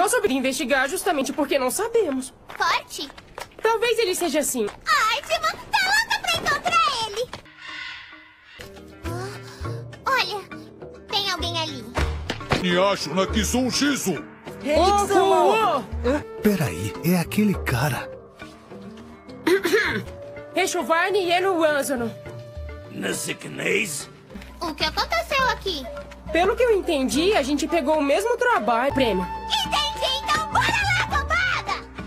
Nós sobre investigar justamente porque não sabemos. Forte? Talvez ele seja assim. Ótimo! Tá louca pra encontrar ele! Ah, Olha, tem alguém ali. Niacho na Kizunjizu. Oh, oh, Peraí, é aquele cara. Reshovarne e Eno Wanzono. Nasiknês? O que aconteceu aqui? Pelo que eu entendi, a gente pegou o mesmo trabalho. Prêmio. Entendi,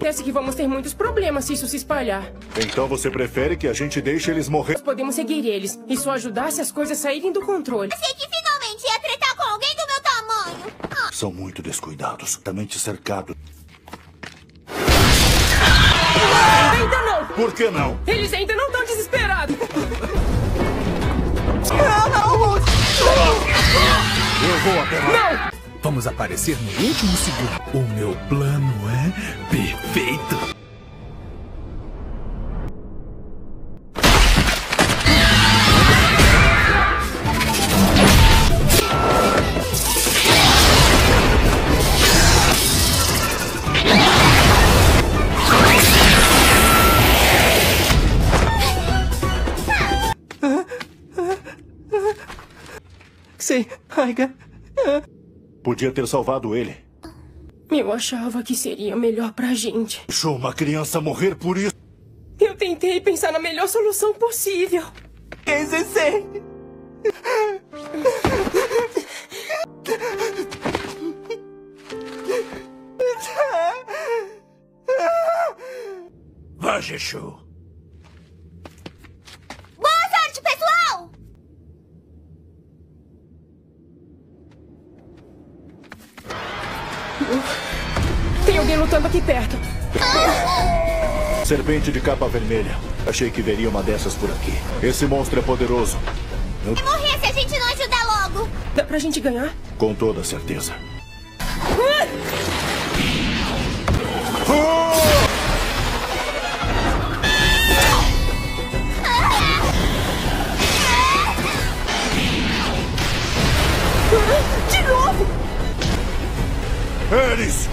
Parece que vamos ter muitos problemas se isso se espalhar. Então você prefere que a gente deixe eles morrer? Nós podemos seguir eles. Isso ajudar se as coisas saírem do controle. Achei que finalmente ia tretar com alguém do meu tamanho. Ah, São muito descuidados, totalmente cercados. Ainda não! Por que não? Eles ainda não estão desesperados! Vamos aparecer no último segundo. O meu plano é perfeito. Sim, Aiga. Podia ter salvado ele. Eu achava que seria melhor pra gente. Deixou uma criança morrer por isso. Eu tentei pensar na melhor solução possível. Kenzensei. Vá, Jexu. Tem alguém lutando aqui perto. Serpente de capa vermelha. Achei que veria uma dessas por aqui. Esse monstro é poderoso. Eu- Morrer se a gente não ajudar logo. Dá pra gente ganhar? Com toda certeza. De novo! Eles!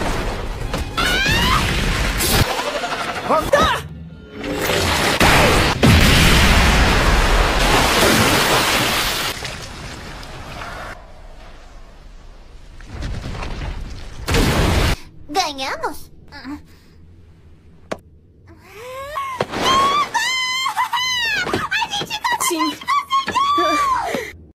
Ganhamos? Hum,